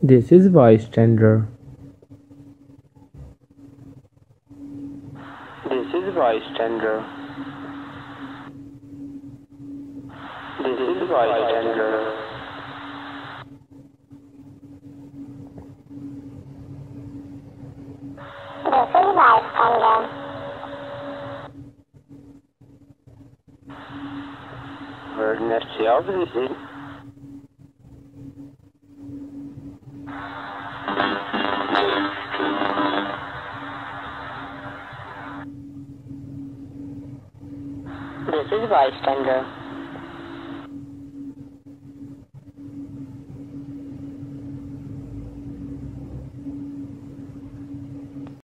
This is bystander. This is bystander. This is bystander. This is bystander. Word next job this is. ärztliche Beistände.